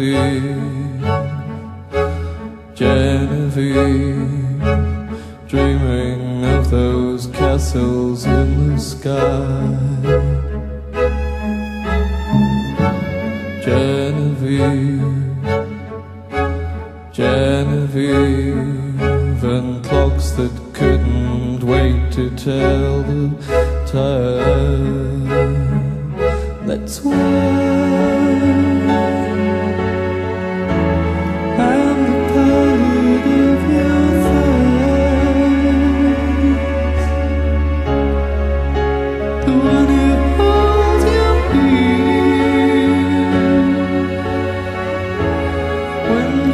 Genevieve, Genevieve, dreaming of those castles in the sky. Genevieve, Genevieve, and clocks that couldn't wait to tell the time. That's why.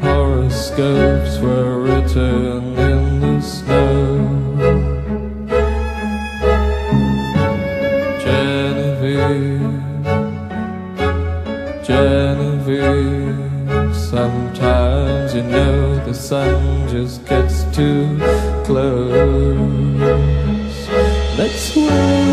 Horoscopes were written in the snow. Genevieve, Genevieve, sometimes you know the sun just gets too close. That's why.